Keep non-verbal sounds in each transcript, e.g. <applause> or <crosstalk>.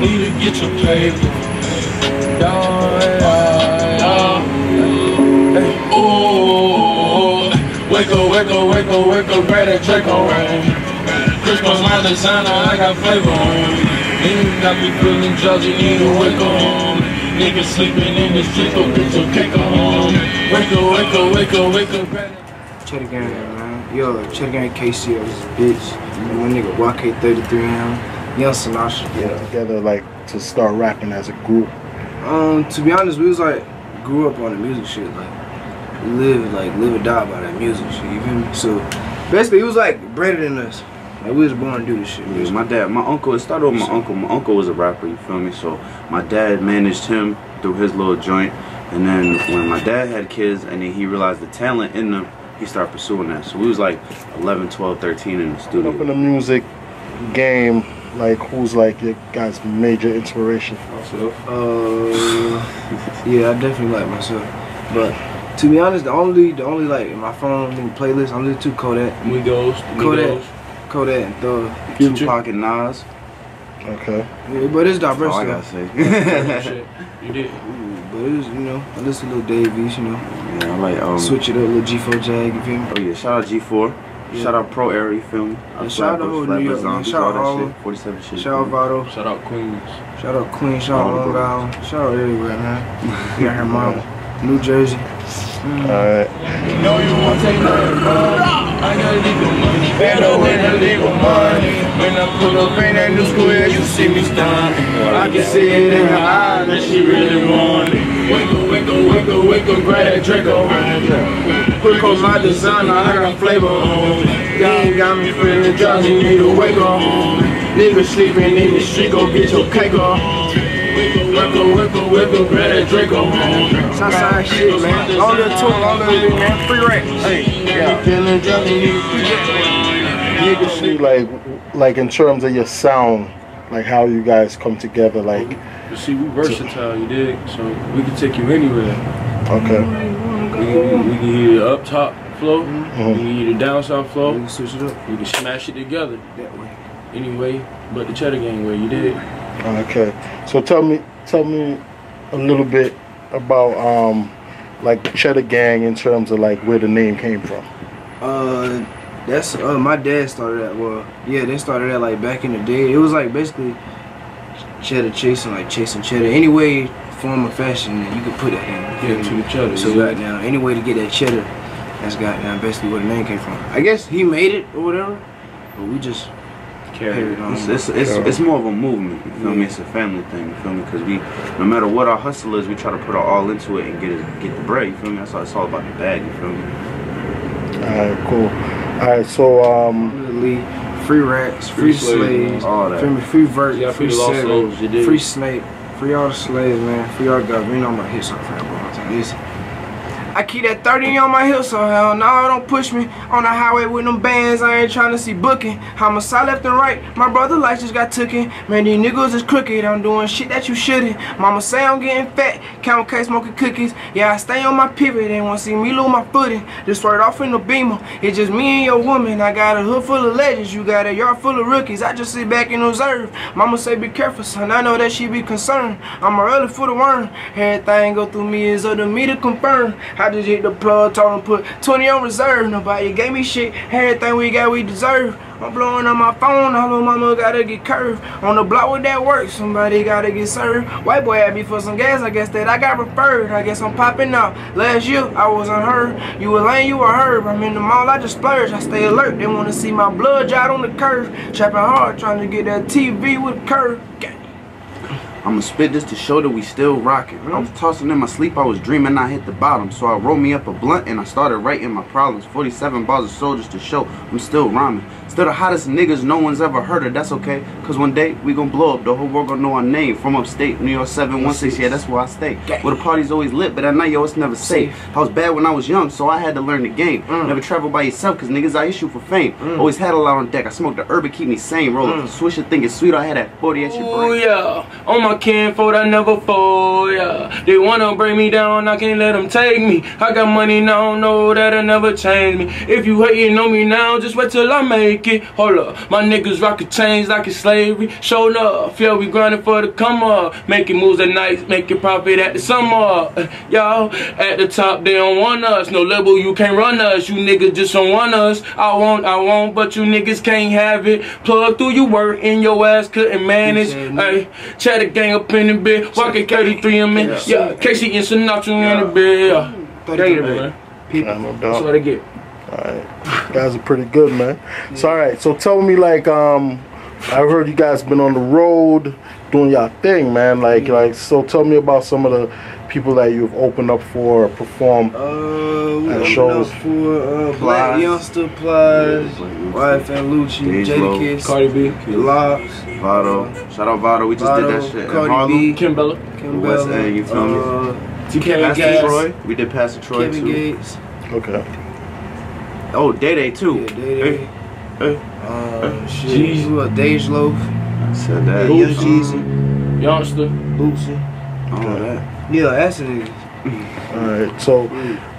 need to get your paper. Wake up, wake up, wake up, wake up, grab that Draco rain. Christmas my designer, I got flavor on. Nigga got me feeling drowsy, need to wake up. Niggas sleeping in the street, go get your cake on. Wake up, wake up, wake up, wake up, grab that Cheddar Gang, man. Yo, Cheddar Gang KC, this bitch. My nigga YK33M, Young Sinatra. Get together like to start rapping as a group? Um, to be honest, we was like grew up on the music shit. Like live like live or die by that music shit. You feel me? So basically, it was like bred in us. Like we was born to do this shit. Yeah, my dad, my uncle, it started with my uncle. My uncle was a rapper, you feel me? So my dad managed him through his little joint. And then when my dad had kids and then he realized the talent in them, he started pursuing that. So we was like 11, 12, 13 in the Up in studio. the music game, like who's like your guys' major inspiration? Uh, yeah, I definitely like myself. But to be honest, the only the only like my phone thing playlist, I'm listening to Kodak, Migos, Kodak, Migos. Kodak and Thug. Future. Tupac and Nas. Okay. Yeah, but it's That's diverse. all I gotta say. <laughs> You did. Ooh, But it was, you know, I listen to Little Davies, you know, yeah, I like um. switch it up, a little G4 Jag, you feel me? Oh yeah, shout out G4. Yeah. Shout out Pro Air, you feel me? Yeah, shout out whole New York, man. Shout out that all shit. 47 shit. Shout out Vado, Shout out Queens. shout out Queen, shout All out Long Island, shout out everywhere, man. We got here, mom, <laughs> New Jersey. Alright. You know you won't take nothing from. I got legal money, better with the legal money. When I pull up in that new square, you see me stunning. I can see it in her eyes that she really want it. Wake up, wake up, wake up, wake up, grab that Draco. Quick on my designer, I got flavor on. Y'all got me feeling drowsy, need to wake up. Niggas sleeping in the street, go get your cake grab that Draco. Southside shit, man. All the tour, all the man. Free rap. Hey, yeah. Feeling drowsy, need to Especially like like in terms of your sound, like how you guys come together, like You see, we versatile, you dig? So we can take you anywhere. okay. We can, we hear the up top flow, we can hear the down south flow. We flow, can switch it up we can smash it together that way. anyway, but the cheddar gang way, you dig? Okay. So tell me tell me a little bit about um like the Cheddar Gang in terms of like where the name came from. Uh, that's uh, my dad started that. Well, yeah, they started that like back in the day. It was like basically cheddar chasing, like chasing cheddar. Any way, form of fashion that you could put it in. Yeah, to the cheddar. So yeah. right now, any way to get that cheddar, that's got now basically where the name came from. I guess he made it or whatever, but we just carried it on. It's, it's, it's, it's more of a movement, you feel me? It's a family thing, you feel me? Because we, no matter what our hustle is, we try to put our all into it and get it, get the bread, you feel me? That's all, it's all about the bag, you feel me? Alright, cool. Alright, so um Literally, free rats, free, Free slaves, slaves, all that. Feel me? Free vert, Yeah, free free Seven, souls, you dig? free snake, free all the slaves, man. Free all the government. You know I'm gonna hit something bro. Telling you. I keep that 30 on my hip, so hell no, don't push me on the highway with them bands. I ain't trying to see booking. Homicide left and right. My brother life just got tooken. Man, these niggas is crooked. I'm doing shit that you shouldn't. Mama say I'm getting fat. Count cake smoking cookies. Yeah, I stay on my pivot. They want to see me lose my footing. Just right off in the beamer. It's just me and your woman. I got a hood full of legends. You got a yard full of rookies. I just sit back and observe. Mama say be careful, son. I know that she be concerned. I'm a early for the worm. Everything go through me is up to me to confirm. I just hit the plug, told him put 20 on reserve. Nobody gave me shit. Everything we got, we deserve. I'm blowing on my phone. Hello, mama, gotta get curved. On the block with that work, somebody gotta get served. White boy had me for some gas. I guess that I got referred. I guess I'm popping out. Last year, I was unheard. You a lane, you a herb. I'm in the mall, I just splurge. I stay alert. They wanna see my blood jot on the curve. Trapping hard, trying to get that TV with curve. I'ma spit this to show that we still rocking. I was tossing in my sleep, I was dreaming I hit the bottom. So I rolled me up a blunt and I started writing my problems. 47 bars of soldiers to show I'm still rhyming. Still the hottest niggas no one's ever heard of, that's okay. Cause one day we gon' blow up, the whole world gon' know our name. From upstate, New York 716, yeah, that's where I stay. Where the party's always lit, but at night, yo, it's never safe. I was bad when I was young, so I had to learn the game. Mm. Never travel by yourself, cause niggas I issue for fame. Mm. Always had a lot on deck, I smoked the herb to keep me sane. Roll up mm. the swisher, think it's sweet, I had that 40 at your Oh brain. yeah, on my kinfolk, I never fall, yeah. They wanna bring me down, I can't let them take me. I got money now, know that'll never change me. If you hating on me now, just wait till I make it. Hold up, my niggas rockin' chains like it's slavery. Show enough, yeah, we grinding for the come up. Making moves at night, making profit at the summer. <laughs> Y'all, at the top, they don't want us. No label, you can't run us. You niggas just don't want us. I want, I want, but you niggas can't have it. Plug through your work and your ass couldn't manage. Hey, chat a gang up in the bed, walking 33 a minute. Yeah, Casey and Sinatra in the bed. Yeah. Thirty man. people. I no That's what I get. Alright. Guys are pretty good, man. So alright, so tell me like um I heard you guys been on the road doing y'all thing, man. Like like so tell me about some of the people that you've opened up for or performed. Uh, we At opened shows. up for uh, Plies. Black Youngsta, Plies, Yeah, Black Youngsta. Wife and Lucci, Dej Jada Low. Kiss, Cardi B, The LOX, Vado. Shout out Vado. We just did that shit in Cardi Harlem. B, Kim Bella, Kim West Bella, End, you feel me? uh, TK Pastor Troy. We did Pastor Troy Kevin too. Gates, Okay. Oh, Day Day too. yeah, Day Day, hey, um, shit, Jeezy. who else? Dej Loaf, I said that. Young Boosie. Jeezy, Youngster. Bootsy. Oh. Yeah, that's it. is. Alright. So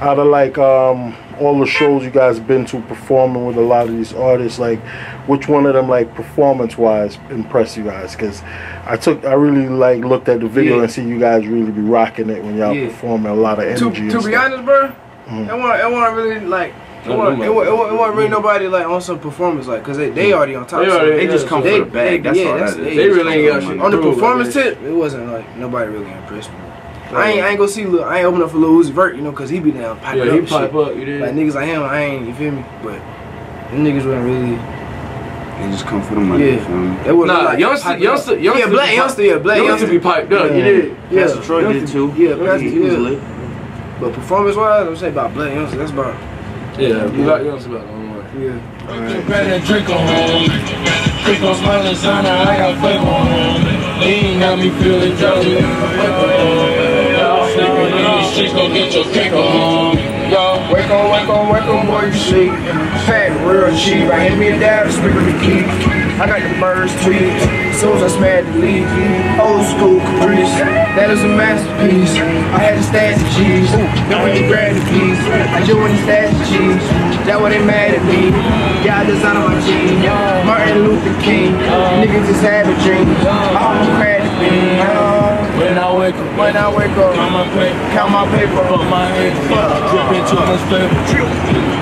out of like um all the shows you guys been to performing with a lot of these artists, like which one of them like performance wise impressed you guys? Cause I took I really like looked at the video Yeah. and see you guys really be rocking it when y'all Yeah. performing a lot of energy. and to be honest, bro, Mhm. it wasn't, it wasn't really like. It wasn't, know it, wasn't, it wasn't- it wasn't really nobody like on some performance like, cause they, they already on top. They so already- They just come They- for the bag. they- That's yeah, all that's- that is. they- They They really ain't got shit on the performance I tip, it wasn't like nobody really impressed me. I ain't, I ain't gonna see Lil, I ain't open up for Lil Uzi Vert, you know, cause he be down pipe it Yeah, up he and pipe shit. up. You did. Like niggas like him, I ain't, you feel me? But them niggas wasn't really. They just come for the money. Yeah. You? They Nah, like youngster, pipe youngster, youngster. Yeah, black youngster, yeah, black youngster youngster. be piped up. You Yeah. did. Yeah, Pastor Troy did too. Yeah, He- Pastor, was yeah. lit. But performance wise, I'm saying about black youngster. That's about Yeah, you got youngster about on way. yeah. Better drink on home. Drink on my lasagna, I got flavor on home. Lean got me feeling drowsy. Sleeping in these streets, go get your cake on. Yo, Wake on, wake on, wake on, boy, you sleep. Fat, real cheap. I hit me a dab, speaker the key. I got the birds tweets. Soon as I smash the lead. Old school caprice. That is a masterpiece. I had to stash the cheese. Then when you grab the piece, I just want to stash the cheese. That why they mad at me. Yeah, I design my jeans. Martin Luther King. Niggas just had a dream. I almost cracked the bean. when I wake up, When I wake up, count my paper, count my paper. put my head fuck, dripping too much flavor.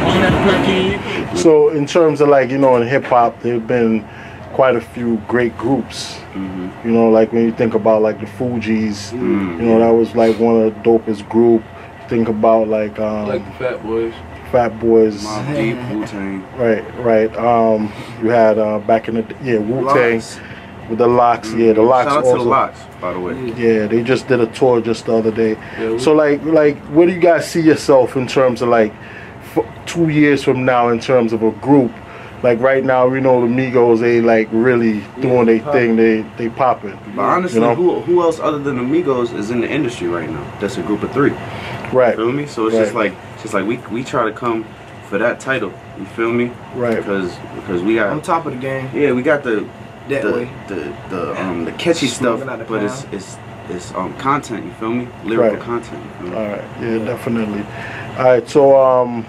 On that perky. So in terms of like you know in hip hop, there've been quite a few great groups. You know, like when you think about like the Fugees, you know that was like one of the dopest group. Think about like um, Like the Fat Boys. Fat Boys, Mobb Deep, Wu Tang. right, right. Um, you had uh, back in the yeah Wu Tang with the LOX. Yeah, the LOX Shout out also. to the LOX, by the way. Yeah, they just did a tour just the other day. Yeah, we- So like, like, where do you guys see yourself in terms of like, f- two years from now in terms of a group? Like right now, we know the Migos, they like really doing their thing. They they popping. But honestly, You know? who who else other than the Amigos is in the industry right now? That's a group of three. Right, Feel me? So it's just like it's like we we try to come for that title. You feel me? right, Because because we got On top of the game, yeah we got the that the, way. the the um the catchy stuff, Smoking out the but it's it's it's um content. You feel me? Lyrical Right. content. You feel me? all right, yeah, definitely. All right, so um,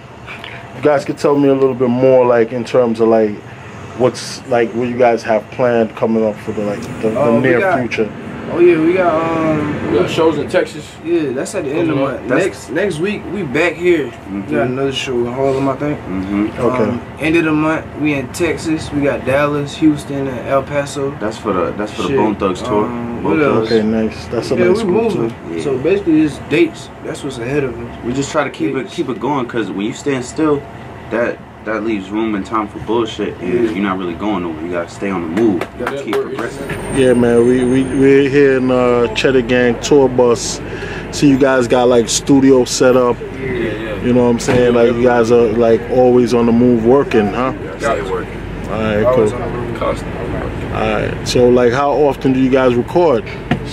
you guys could tell me a little bit more, like in terms of like, what's like what you guys have planned coming up for the like the, the we near got- future. Oh yeah, we got um We got shows in Texas. yeah, that's at the end of the month. Next next week we back here. We got another show in Harlem, I think. Mm-hmm. Okay. Um, end of the month we in Texas. We got Dallas, Houston, and El Paso. That's for the that's for the Bone Thugs tour. um, Bone? Thugs. Okay, nice. That's a yeah, nice we group moving. Yeah. So basically, it's dates. That's what's ahead of us. We just try to keep it keep it going because when you stand still, that that leaves room and time for bullshit, and Yeah. you're not really going nowhere. You gotta stay on the move. You gotta keep progressing. Yeah, man, we we we're here in uh, Cheddar Gang tour bus. See, you guys got like studio set up. Yeah, yeah. You know what I'm saying? Like you guys are like always on the move working, huh? Got it working. All right, Always cool. on the road. Constant. All right. So like, how often do you guys record?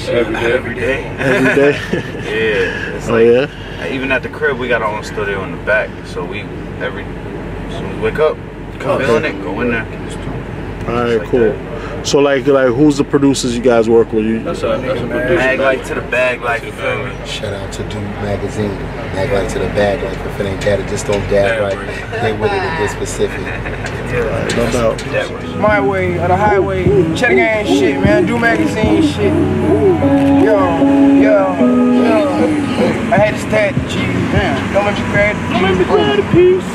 Every day. Every day. Every day? <laughs> Yeah. It's oh like yeah. even at the crib we got our own studio in the back. So we every as soon as we wake up, come Okay. feeling it, go in there. All right, like cool. So like like who's the producers you guys work with? You, That's a that's a producer. Mag like to the bag, like you feel me? Shout out to DUE Magazine. Mag like to the bag, like if it ain't that, it just don't dab right. They with it and get specific. no doubt. My way or the highway. Cheddar gang shit, man. DUE magazine shit. Yo, yo, yo. I had to stat G. Don't make me cry. Don't make me cry the piece.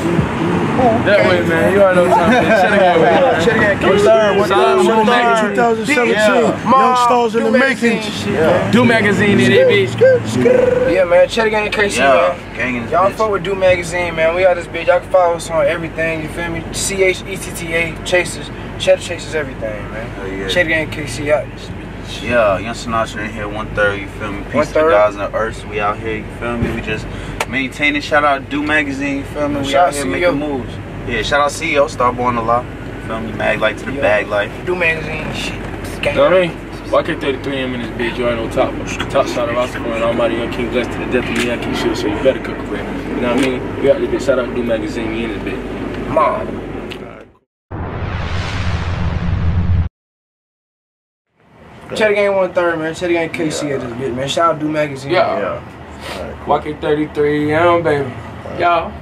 That way, man. You already know time. Cheddar gang way. Cheddar gang What's shit. up? What's up? What's What's up? up? 2017. Ma, Young stars in the making. Shit. DUE magazine in it, bitch. Yeah, man. Cheddar gang KC, Yeah, man. gang Y'all bitch. fuck with DUE Magazine, man. We got this bitch. Y'all can follow us on everything, you feel me? C H E T T A Chasers. Chetta Chasers, everything, man. Hell yeah. Cheddar Gang KC out this bitch. Yeah, Young Sinatra in here, one third, you feel me? Peace to the guys on the earth, we out here, you feel me? We just maintaining, shout out DUE Magazine, you feel me? We Shout out out here CEO. making moves. Yeah, shout out CEO, Starborn the Law, you feel me? Mag like to the Yeah. bag life. DUE Magazine shit. Gang. You know what I mean? YK33 M in this bitch, you already know top top side of Rasta and Almighty Young King blessed to the death of me, Young King shit, so you better cook for it. You know what I mean? We out this bitch, shout out to DUE Magazine, we in this bitch. Mom. Cheddar Gang one third, man. Cheddar Gang KC at this bitch, man. Shout out DUE Magazine. Yeah. YK33 M baby. Y'all.